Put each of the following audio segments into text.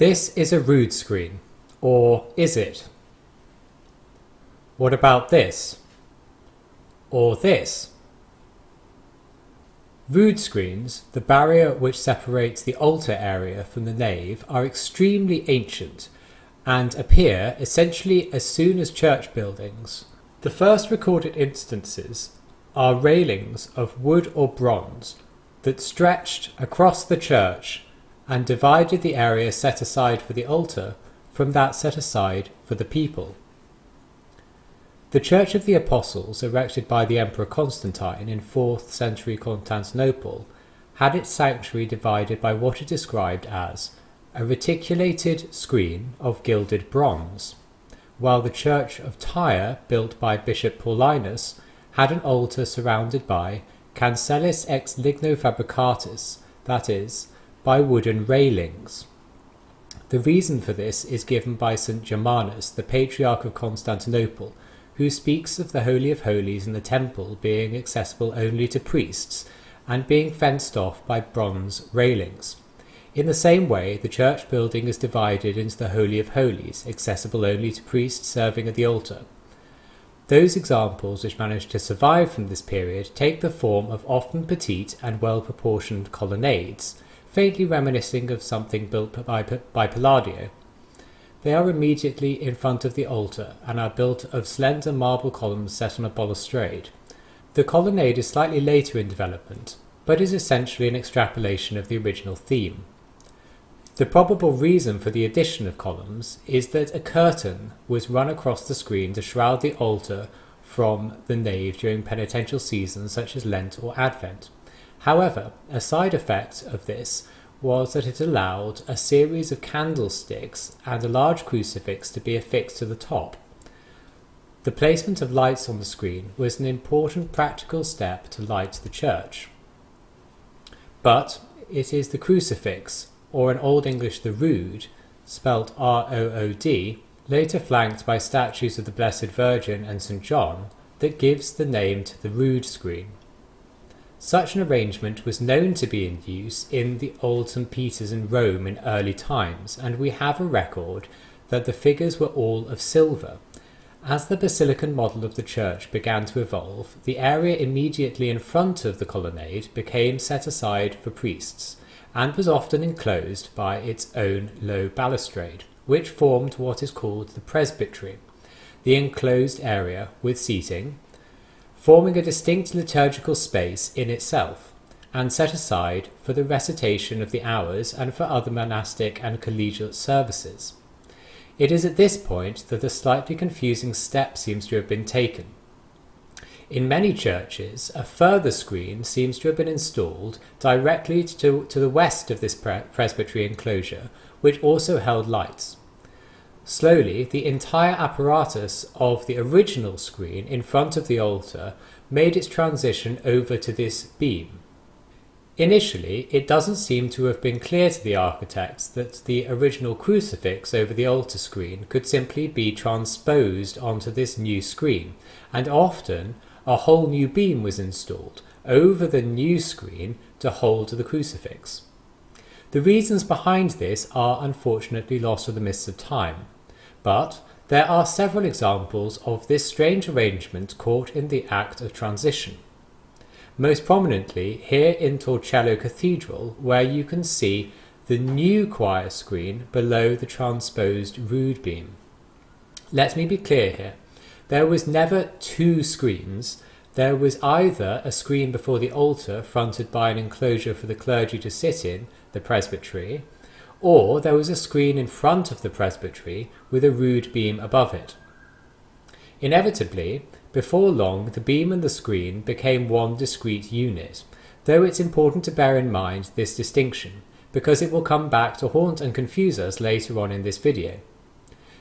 This is a rood screen, or is it? What about this? Or this? Rood screens, the barrier which separates the altar area from the nave, are extremely ancient and appear essentially as soon as church buildings. The first recorded instances are railings of wood or bronze that stretched across the church and divided the area set aside for the altar from that set aside for the people. The Church of the Apostles, erected by the Emperor Constantine in 4th century Constantinople, had its sanctuary divided by what is described as a reticulated screen of gilded bronze, while the Church of Tyre, built by Bishop Paulinus, had an altar surrounded by cancellis ex ligno fabricatus, that is, by wooden railings. The reason for this is given by St. Germanus, the Patriarch of Constantinople, who speaks of the Holy of Holies in the temple being accessible only to priests and being fenced off by bronze railings. In the same way, the church building is divided into the Holy of Holies, accessible only to priests serving at the altar. Those examples which manage to survive from this period take the form of often petite and well proportioned colonnades, faintly reminiscing of something built by, by Palladio. They are immediately in front of the altar and are built of slender marble columns set on a balustrade. The colonnade is slightly later in development, but is essentially an extrapolation of the original theme. The probable reason for the addition of columns is that a curtain was run across the screen to shroud the altar from the nave during penitential seasons such as Lent or Advent. However, a side effect of this was that it allowed a series of candlesticks and a large crucifix to be affixed to the top. The placement of lights on the screen was an important practical step to light the church. But it is the crucifix, or in Old English the rood, spelt R O O D, later flanked by statues of the Blessed Virgin and St. John, that gives the name to the rood screen. Such an arrangement was known to be in use in the old St. Peter's in Rome in early times, and we have a record that the figures were all of silver. As the basilican model of the church began to evolve, the area immediately in front of the colonnade became set aside for priests, and was often enclosed by its own low balustrade, which formed what is called the presbytery, the enclosed area with seating, forming a distinct liturgical space in itself, and set aside for the recitation of the hours and for other monastic and collegiate services. It is at this point that a slightly confusing step seems to have been taken. In many churches, a further screen seems to have been installed directly to, to the west of this pre- presbytery enclosure, which also held lights. Slowly, the entire apparatus of the original screen in front of the altar made its transition over to this beam. Initially, it doesn't seem to have been clear to the architects that the original crucifix over the altar screen could simply be transposed onto this new screen, and often a whole new beam was installed over the new screen to hold the crucifix. The reasons behind this are unfortunately lost to the mists of time. But there are several examples of this strange arrangement caught in the act of transition. Most prominently here in Torcello Cathedral, where you can see the new choir screen below the transposed rood beam. Let me be clear here. There was never two screens. There was either a screen before the altar fronted by an enclosure for the clergy to sit in, the presbytery, or there was a screen in front of the presbytery with a rood beam above it. Inevitably, before long, the beam and the screen became one discrete unit, though it's important to bear in mind this distinction, because it will come back to haunt and confuse us later on in this video.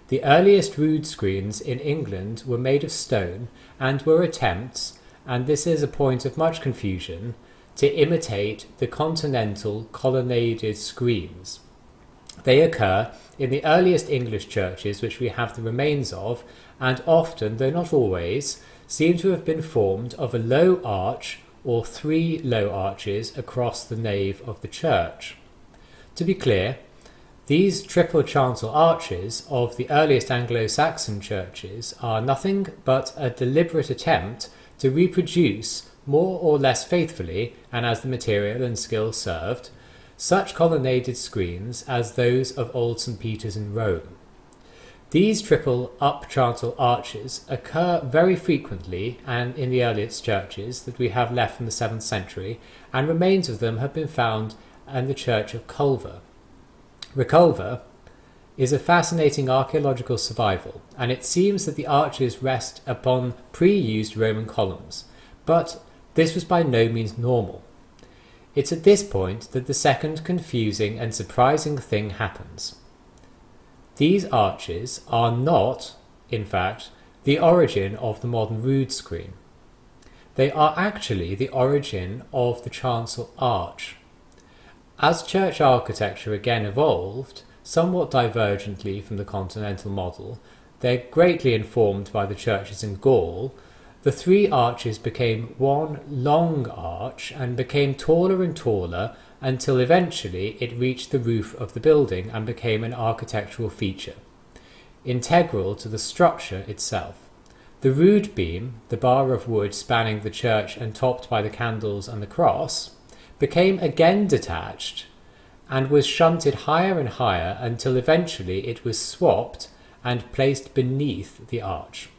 The earliest rood screens in England were made of stone and were attempts, and this is a point of much confusion, to imitate the continental colonnaded screens. They occur in the earliest English churches which we have the remains of, and often, though not always, seem to have been formed of a low arch or three low arches across the nave of the church. To be clear, These triple chancel arches of the earliest Anglo Saxon churches are nothing but a deliberate attempt to reproduce more or less faithfully, and as the material and skill served, such colonnaded screens as those of old St. Peter's in Rome. These triple up chancel arches occur very frequently and in the earliest churches that we have left from the 7th century, and remains of them have been found in the church of Culver. Reculver is a fascinating archaeological survival, and it seems that the arches rest upon pre used Roman columns, but this was by no means normal. It's at this point that the second confusing and surprising thing happens. These arches are not, in fact, the origin of the modern rood screen. They are actually the origin of the chancel arch. As church architecture again evolved, somewhat divergently from the continental model, they're greatly informed by the churches in Gaul, the three arches became one long arch and became taller and taller until eventually it reached the roof of the building and became an architectural feature, integral to the structure itself. The rood beam, the bar of wood spanning the church and topped by the candles and the cross, became again detached and was shunted higher and higher until eventually it was swapped and placed beneath the arch.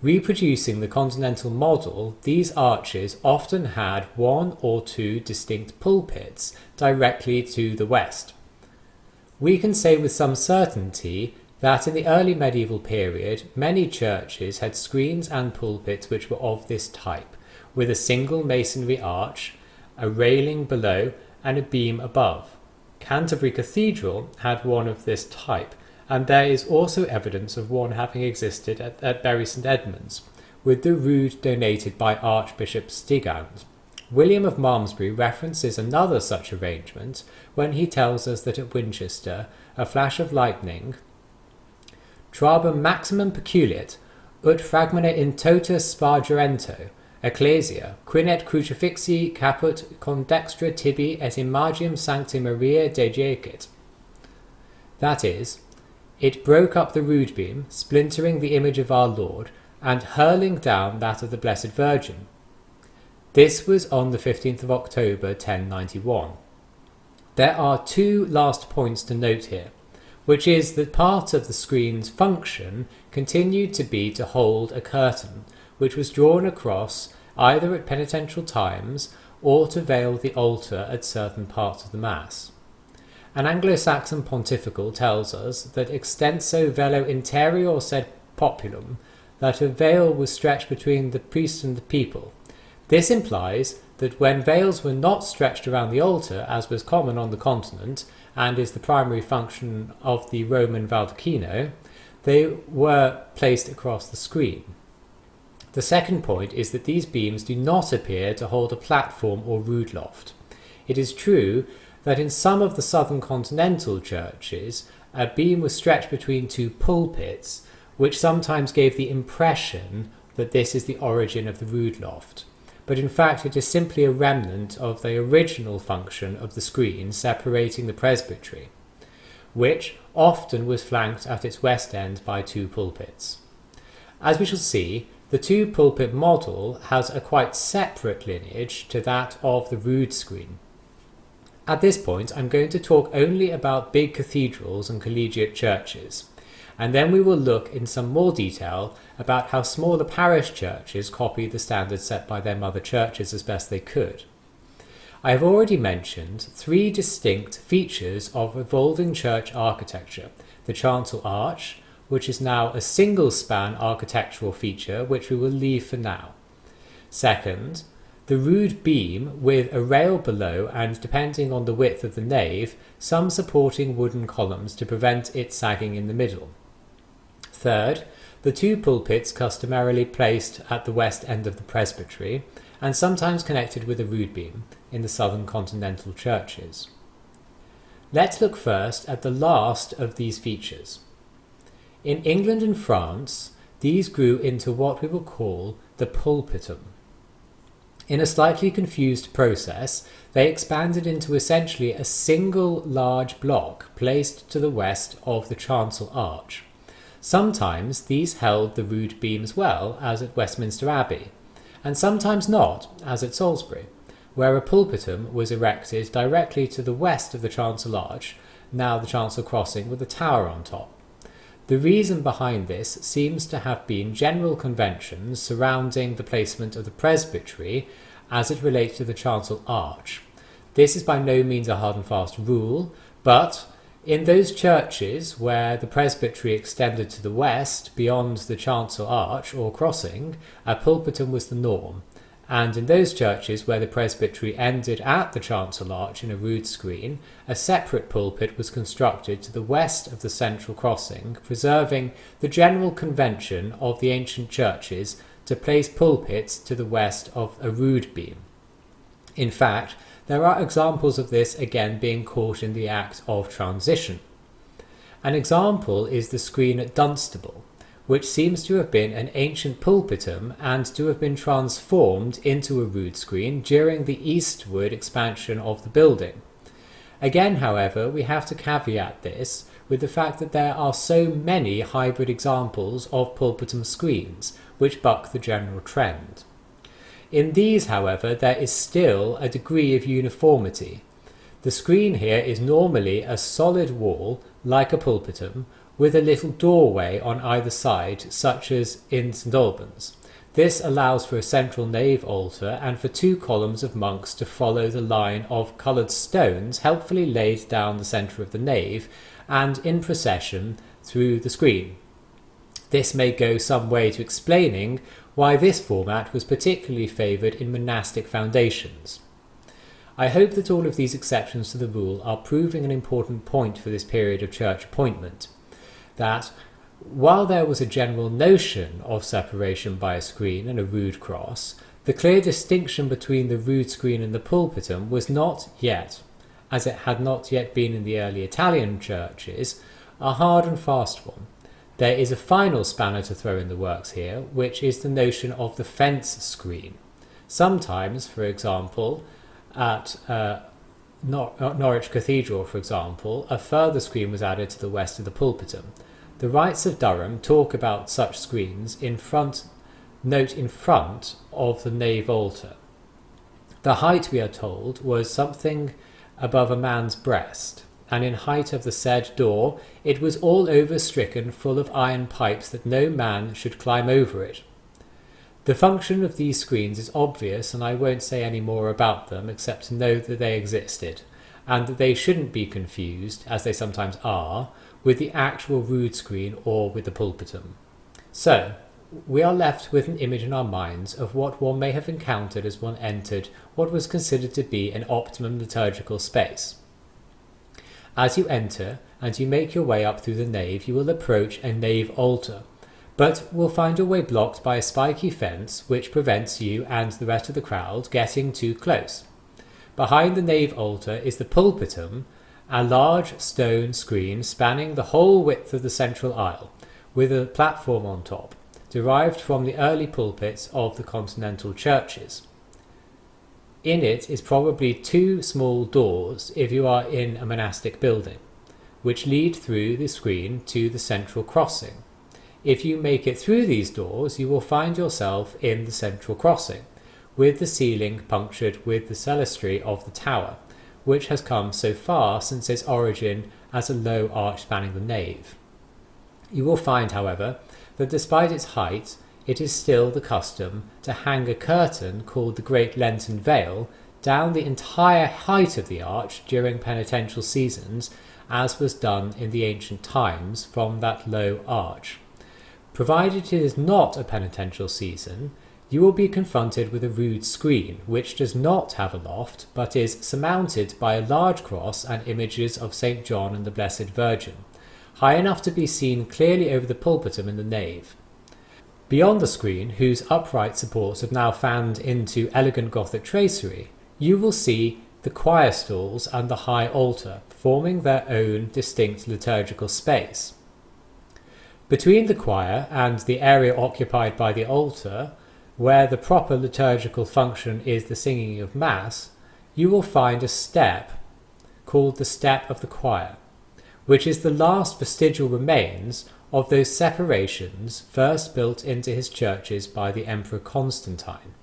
Reproducing the continental model, these arches often had one or two distinct pulpits directly to the west. We can say with some certainty that in the early medieval period, many churches had screens and pulpits which were of this type, with a single masonry arch, a railing below, and a beam above. Canterbury Cathedral had one of this type, and there is also evidence of one having existed at, at Bury St Edmunds, with the rood donated by Archbishop Stigand. William of Malmesbury references another such arrangement when he tells us that at Winchester a flash of lightning trabum maximum peculiat ut fragmina in totus spargerento ecclesia quinet crucifixi caput con dextra tibi et imagium sancti Maria dejecit. That is, it broke up the rood beam, splintering the image of our Lord, and hurling down that of the Blessed Virgin. This was on the 15th of October 1091. There are two last points to note here, which is that part of the screen's function continued to be to hold a curtain, which was drawn across either at penitential times or to veil the altar at certain parts of the Mass. An Anglo-Saxon pontifical tells us that extenso velo interior sed populum, that a veil was stretched between the priest and the people. This implies that when veils were not stretched around the altar, as was common on the continent, and is the primary function of the Roman baldacchino, they were placed across the screen. The second point is that these beams do not appear to hold a platform or rood loft. It is true that in some of the southern continental churches, a beam was stretched between two pulpits, which sometimes gave the impression that this is the origin of the rood loft. But in fact, it is simply a remnant of the original function of the screen separating the presbytery, which often was flanked at its west end by two pulpits. As we shall see, the two pulpit model has a quite separate lineage to that of the rood screen. At this point, I'm going to talk only about big cathedrals and collegiate churches, and then we will look in some more detail about how smaller parish churches copied the standards set by their mother churches as best they could. I have already mentioned three distinct features of evolving church architecture the chancel arch, which is now a single span architectural feature, which we will leave for now. Second, the rood beam with a rail below and, depending on the width of the nave, some supporting wooden columns to prevent it sagging in the middle. Third, the two pulpits customarily placed at the west end of the presbytery and sometimes connected with a rood beam in the southern continental churches. Let's look first at the last of these features. In England and France, these grew into what we will call the pulpitum. In a slightly confused process, they expanded into essentially a single large block placed to the west of the chancel arch. Sometimes these held the rood beams well, as at Westminster Abbey, and sometimes not, as at Salisbury, where a pulpitum was erected directly to the west of the chancel arch, now the chancel crossing with a tower on top. The reason behind this seems to have been general conventions surrounding the placement of the presbytery as it relates to the chancel arch. This is by no means a hard and fast rule, but in those churches where the presbytery extended to the west beyond the chancel arch or crossing, a pulpitum was the norm, and in those churches where the presbytery ended at the chancel arch in a rood screen, a separate pulpit was constructed to the west of the central crossing, preserving the general convention of the ancient churches to place pulpits to the west of a rood beam. In fact, there are examples of this again being caught in the act of transition. An example is the screen at Dunstable, which seems to have been an ancient pulpitum and to have been transformed into a rood screen during the eastward expansion of the building. Again, however, we have to caveat this with the fact that there are so many hybrid examples of pulpitum screens, which buck the general trend. In these, however, there is still a degree of uniformity. The screen here is normally a solid wall, like a pulpitum, with a little doorway on either side, such as in St Albans. This allows for a central nave altar and for two columns of monks to follow the line of coloured stones helpfully laid down the centre of the nave and in procession through the screen. This may go some way to explaining why this format was particularly favoured in monastic foundations. I hope that all of these exceptions to the rule are proving an important point for this period of church appointment that while there was a general notion of separation by a screen and a rood cross, the clear distinction between the rood screen and the pulpitum was not yet, as it had not yet been in the early Italian churches, a hard and fast one. There is a final spanner to throw in the works here, which is the notion of the fence screen. Sometimes, for example, at uh, Nor- Norwich Cathedral, for example, a further screen was added to the west of the pulpitum, the rites of Durham talk about such screens in front, note in front of the nave altar. The height, we are told, was something above a man's breast, and in height of the said door it was all overstricken full of iron pipes that no man should climb over it. The function of these screens is obvious, and I won't say any more about them except to know that they existed, and that they shouldn't be confused, as they sometimes are, with the actual rood screen or with the pulpitum. So, we are left with an image in our minds of what one may have encountered as one entered what was considered to be an optimum liturgical space. As you enter and you make your way up through the nave, you will approach a nave altar, but will find your way blocked by a spiky fence which prevents you and the rest of the crowd getting too close. Behind the nave altar is the pulpitum, a large stone screen spanning the whole width of the central aisle, with a platform on top, derived from the early pulpits of the continental churches. In it is probably two small doors if you are in a monastic building, which lead through the screen to the central crossing. If you make it through these doors, you will find yourself in the central crossing, with the ceiling punctured with the clerestory of the tower, which has come so far since its origin as a low arch spanning the nave. You will find, however, that despite its height, it is still the custom to hang a curtain called the Great Lenten Veil down the entire height of the arch during penitential seasons, as was done in the ancient times from that low arch. Provided it is not a penitential season, you will be confronted with a rood screen, which does not have a loft, but is surmounted by a large cross and images of St. John and the Blessed Virgin, high enough to be seen clearly over the pulpitum in the nave. Beyond the screen, whose upright supports have now fanned into elegant Gothic tracery, you will see the choir stalls and the high altar, forming their own distinct liturgical space. Between the choir and the area occupied by the altar, where the proper liturgical function is the singing of Mass, you will find a step called the Step of the Choir, which is the last vestigial remains of those separations first built into his churches by the Emperor Constantine.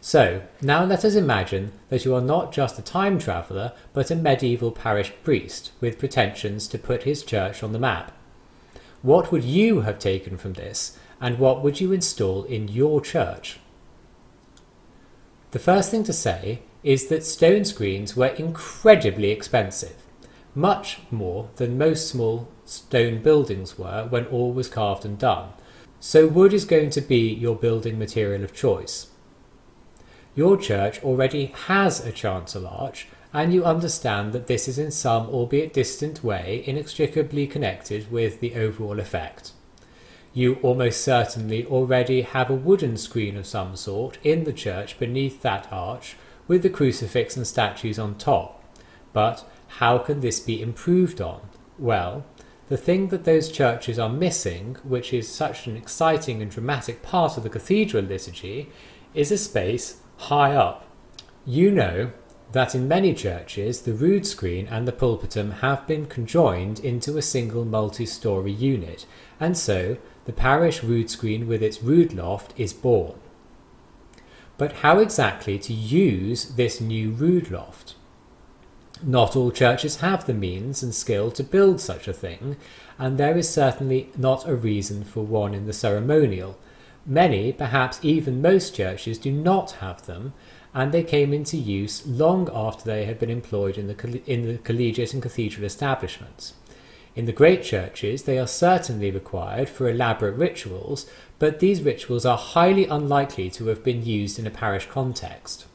So, now let us imagine that you are not just a time traveller, but a medieval parish priest with pretensions to put his church on the map. What would you have taken from this, and what would you install in your church? The first thing to say is that stone screens were incredibly expensive, much more than most small stone buildings were when all was carved and done. So wood is going to be your building material of choice. Your church already has a chancel arch, and you understand that this is in some albeit distant way inextricably connected with the overall effect. You almost certainly already have a wooden screen of some sort in the church beneath that arch with the crucifix and statues on top. But how can this be improved on? Well, the thing that those churches are missing, which is such an exciting and dramatic part of the cathedral liturgy, is a space high up. You know that in many churches the rood screen and the pulpitum have been conjoined into a single multi-storey unit, and so the parish rood screen with its rood loft is born. But how exactly to use this new rood loft? Not all churches have the means and skill to build such a thing, and there is certainly not a reason for one in the ceremonial. Many, perhaps even most churches, do not have them, and they came into use long after they had been employed in the, in the collegiate and cathedral establishments. In the great churches, they are certainly required for elaborate rituals, but these rituals are highly unlikely to have been used in a parish context.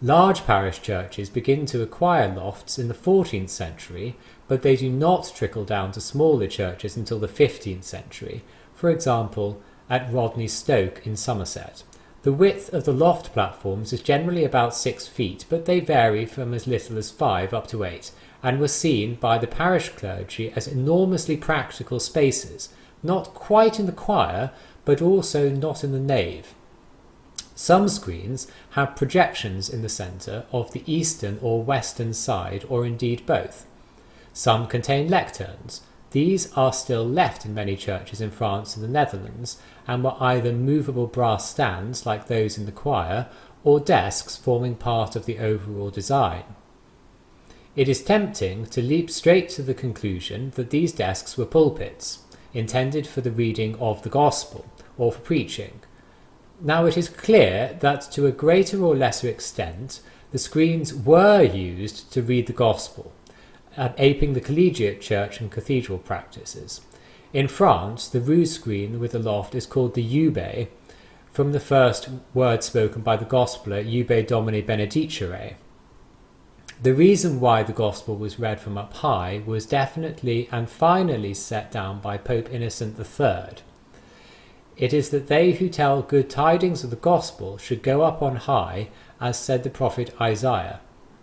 Large parish churches begin to acquire lofts in the 14th century, but they do not trickle down to smaller churches until the 15th century, for example, at Rodney Stoke in Somerset. The width of the loft platforms is generally about 6 feet, but they vary from as little as 5 up to 8, and were seen by the parish clergy as enormously practical spaces, not quite in the choir, but also not in the nave. Some screens have projections in the centre of the eastern or western side, or indeed both. Some contain lecterns. These are still left in many churches in France and the Netherlands, and were either movable brass stands like those in the choir, or desks forming part of the overall design. It is tempting to leap straight to the conclusion that these desks were pulpits, intended for the reading of the gospel or for preaching. Now it is clear that to a greater or lesser extent, the screens were used to read the gospel, uh, aping the collegiate church and cathedral practices. In France, the rood screen with a loft is called the Jubé, from the first word spoken by the Gospeller, Jube Domini benedicere, the reason why the Gospel was read from up high was definitely and finally set down by Pope Innocent III. It is that they who tell good tidings of the Gospel should go up on high, as said the prophet Isaiah.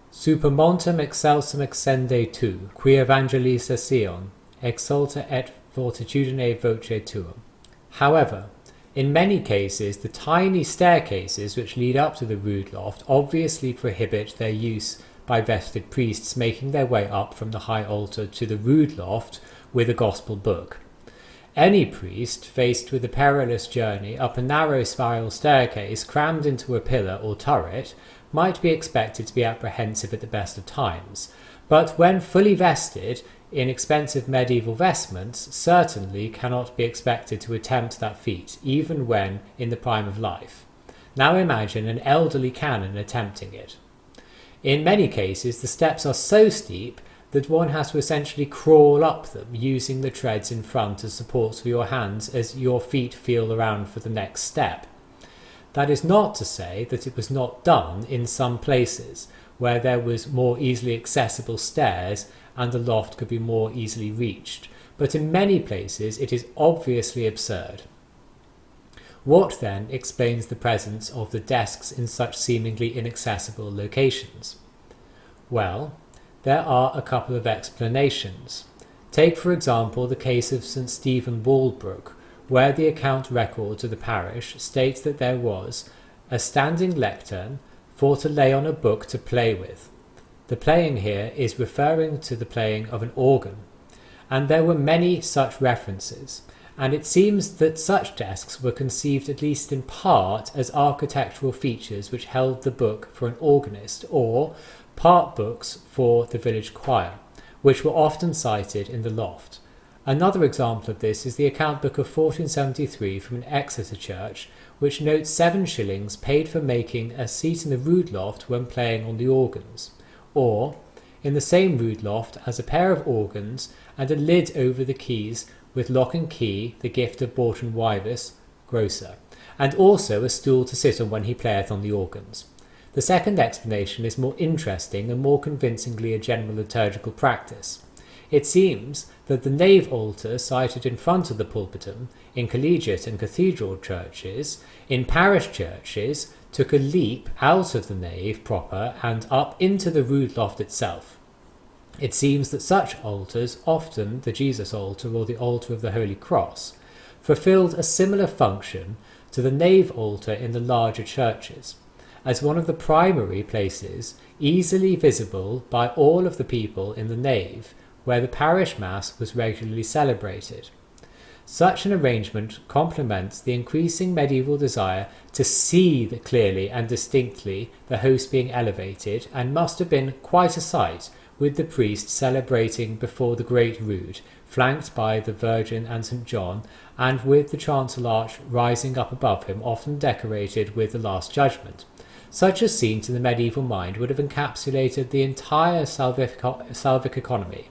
Super montem excelsum exsende tu, qui evangelisa Sion, exulta et fortitudine voce tuum. However, in many cases, the tiny staircases which lead up to the rood loft obviously prohibit their use by vested priests making their way up from the high altar to the rood loft with a gospel book. Any priest, faced with a perilous journey up a narrow spiral staircase crammed into a pillar or turret, might be expected to be apprehensive at the best of times, but when fully vested in expensive medieval vestments, certainly cannot be expected to attempt that feat, even when in the prime of life. Now imagine an elderly canon attempting it. In many cases, the steps are so steep that one has to essentially crawl up them using the treads in front as supports for your hands as your feet feel around for the next step. That is not to say that it was not done in some places where there was more easily accessible stairs and the loft could be more easily reached, but in many places it is obviously absurd. What then explains the presence of the desks in such seemingly inaccessible locations? Well, there are a couple of explanations. Take, for example, the case of St. Stephen Walbrook, where the account records of the parish states that there was a standing lectern for to lay on a book to play with. The playing here is referring to the playing of an organ, and there were many such references, and it seems that such desks were conceived at least in part as architectural features which held the book for an organist, or part books for the village choir, which were often sited in the loft. Another example of this is the account book of 1473 from an Exeter church, which notes seven shillings paid for making a seat in the rood loft when playing on the organs, or in the same rood loft as a pair of organs and a lid over the keys with lock and key, the gift of Borton Wyvis, grocer, and also a stool to sit on when he playeth on the organs. The second explanation is more interesting and more convincingly a general liturgical practice. It seems that the nave altar sited in front of the pulpitum in collegiate and cathedral churches, in parish churches, took a leap out of the nave proper and up into the rood loft itself. It seems that such altars, often the Jesus altar or the altar of the Holy Cross, fulfilled a similar function to the nave altar in the larger churches, as one of the primary places easily visible by all of the people in the nave where the parish mass was regularly celebrated. Such an arrangement complements the increasing medieval desire to see clearly and distinctly the host being elevated, and must have been quite a sight with the priest celebrating before the great rood, flanked by the Virgin and St. John, and with the chancel arch rising up above him, often decorated with the Last Judgment. Such a scene to the medieval mind would have encapsulated the entire salvific, salvic economy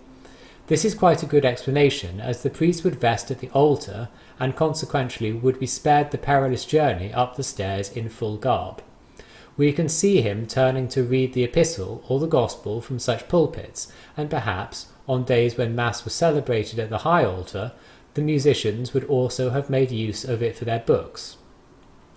this is quite a good explanation, as the priest would vest at the altar and consequently would be spared the perilous journey up the stairs in full garb. We can see him turning to read the epistle or the gospel from such pulpits, and perhaps, on days when Mass was celebrated at the high altar, the musicians would also have made use of it for their books.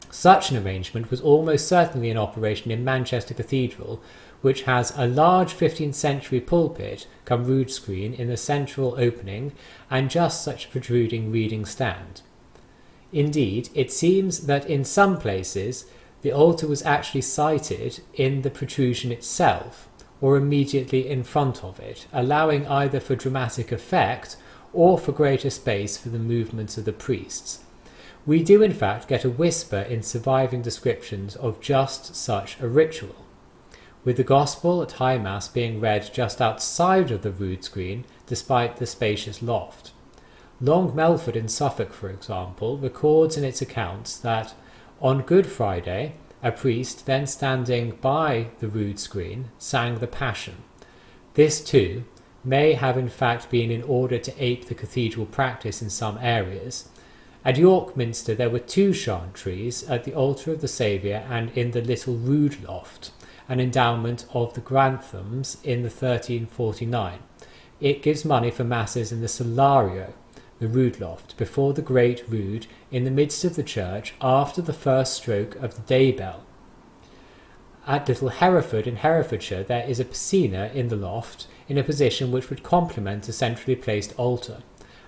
Such an arrangement was almost certainly in operation in Manchester Cathedral, which has a large 15th century pulpit come rood screen in the central opening and just such a protruding reading stand. Indeed, it seems that in some places the altar was actually sited in the protrusion itself or immediately in front of it, allowing either for dramatic effect or for greater space for the movements of the priests. We do in fact get a whisper in surviving descriptions of just such a ritual with the Gospel at High Mass being read just outside of the rood screen despite the spacious loft. Long Melford in Suffolk, for example, records in its accounts that on Good Friday, a priest then standing by the rood screen sang the Passion. This, too, may have in fact been in order to ape the cathedral practice in some areas. At York Minster there were two chantries at the altar of the Saviour and in the little rood loft an endowment of the Granthams in the 1349. It gives money for masses in the Solario, the rood loft, before the great rood in the midst of the church after the first stroke of the day bell. At Little Hereford in Herefordshire there is a piscina in the loft in a position which would complement a centrally placed altar,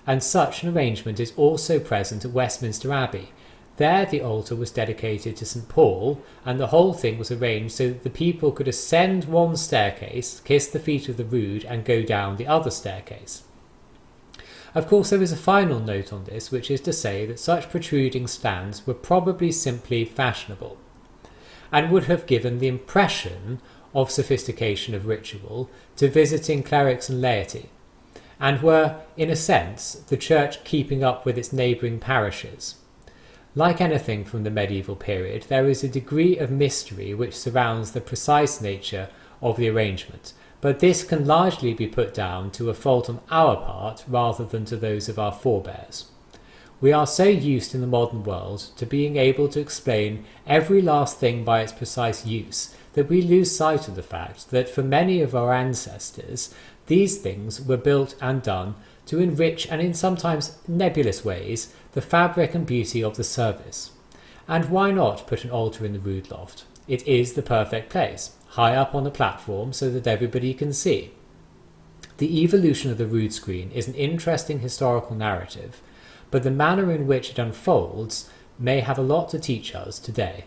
and such an arrangement is also present at Westminster Abbey, there, the altar was dedicated to St. Paul, and the whole thing was arranged so that the people could ascend one staircase, kiss the feet of the rood, and go down the other staircase. Of course, there is a final note on this, which is to say that such protruding stands were probably simply fashionable, and would have given the impression of sophistication of ritual to visiting clerics and laity, and were, in a sense, the church keeping up with its neighbouring parishes. Like anything from the medieval period, there is a degree of mystery which surrounds the precise nature of the arrangement, but this can largely be put down to a fault on our part rather than to those of our forebears. We are so used in the modern world to being able to explain every last thing by its precise use that we lose sight of the fact that for many of our ancestors, these things were built and done to enrich and in sometimes nebulous ways the fabric and beauty of the service. And why not put an altar in the rood loft? It is the perfect place, high up on the platform so that everybody can see. The evolution of the rood screen is an interesting historical narrative, but the manner in which it unfolds may have a lot to teach us today.